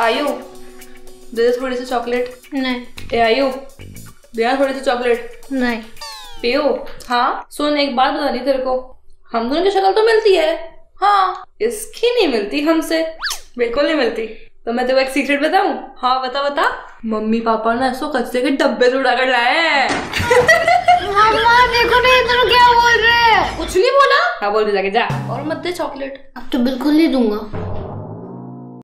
आयु दे दे थोड़ी सी चॉकलेट नहीं. ए आयु दे थोड़ी सी चॉकलेट नहीं. पियो हाँ? सुन एक बात बता दी तेरे को. हम दोनों की शक्ल तो मिलती है. हाँ. इसकी नहीं मिलती हमसे. बिल्कुल नहीं मिलती. तो मैं तेरे को एक सीक्रेट बताऊँ? हाँ बता बता. मम्मी पापा ना इसको कचरे के डब्बे से उड़ा कर लाए हैं. मम्मा देखो ना इधर क्या बोल रहे हैं. कुछ नहीं बोला? हाँ बोल दे जाके जा. और मत दे चॉकलेट अब तो बिल्कुल नहीं दूँगा.